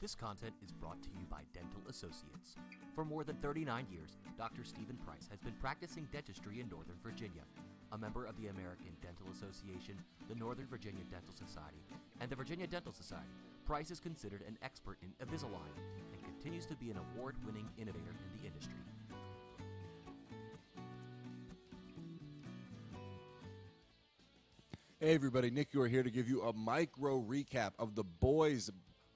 This content is brought to you by Dental Associates. For more than 39 years, Dr. Stephen Price has been practicing dentistry in Northern Virginia. A member of the American Dental Association, the Northern Virginia Dental Society, and the Virginia Dental Society, Price is considered an expert in Invisalign and continues to be an award winning innovator in the industry. Hey everybody, Nick, you are here to give you a micro recap of the boys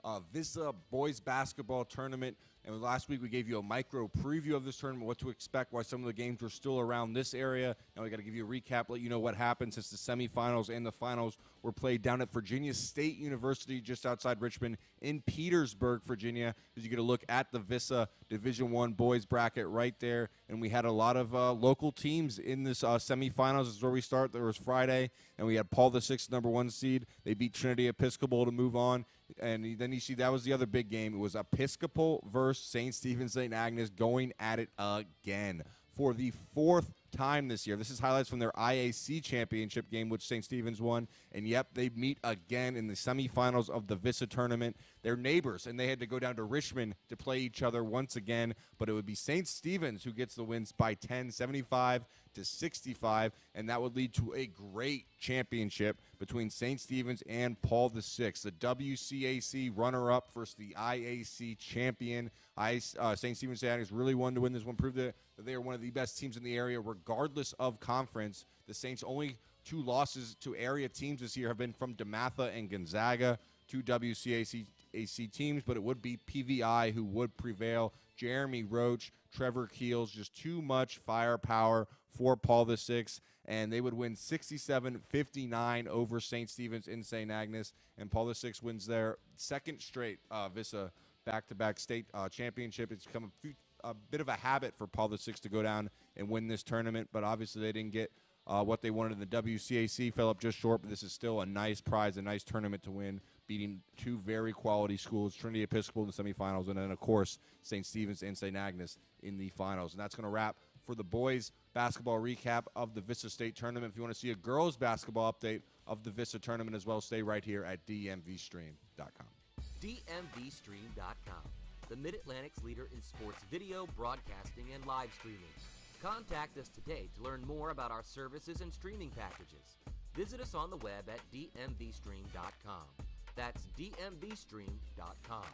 uh, VISAA boys basketball tournament. And last week we gave you a micro preview of this tournament, what to expect, why some of the games were still around this area. Now we got to give you a recap, let you know what happened since the semifinals and the finals were played down at Virginia State University, just outside Richmond, in Petersburg, Virginia. As you get a look at the VISAA Division One boys bracket right there, and we had a lot of uh, local teams in this uh, semifinals. This is where we start. There was Friday, and we had Paul the Sixth, number one seed. They beat Trinity Episcopal to move on, and then you see that was the other big game. It was Episcopal versus St. Stephen St. Agnes going at it again for the fourth time this year. This is highlights from their IAC championship game, which St. Stephen's won. And yep, they meet again in the semifinals of the VISAA tournament. They're neighbors, and they had to go down to Richmond to play each other once again. But it would be St. Stephen's who gets the wins by 10, 75 to 65, and that would lead to a great championship between St. Stephen's and Paul VI, the WCAC runner-up versus the IAC champion. I, uh, St. Stephen's Agnes really wanted to win this one, proved that, that they are one of the best teams in the area, regardless of conference. The Saints' only two losses to area teams this year have been from DeMatha and Gonzaga, two WCAC AC teams, but it would be PVI who would prevail. Jeremy Roach, Trevor Keels, just too much firepower for Paul the Six, and they would win 67-59 over St. Stephen's in St. Agnes, and Paul the Six wins their second straight uh, VISAA back-to-back state uh, championship. It's become a, few, a bit of a habit for Paul the Six to go down and win this tournament, but obviously they didn't get uh, what they wanted in the WCAC. Fell up just short, but this is still a nice prize, a nice tournament to win, beating two very quality schools, Trinity Episcopal in the semifinals, and then, of course, St. Stephen's and St. Agnes in the finals. And that's going to wrap for the boys basketball recap of the VISAA State tournament. If you want to see a girls basketball update of the VISAA tournament as well, stay right here at dmvstream.com. DMVstream.com, the Mid Atlantic's leader in sports video, broadcasting, and live streaming. Contact us today to learn more about our services and streaming packages. Visit us on the web at dmvstream.com. That's dmvstream.com.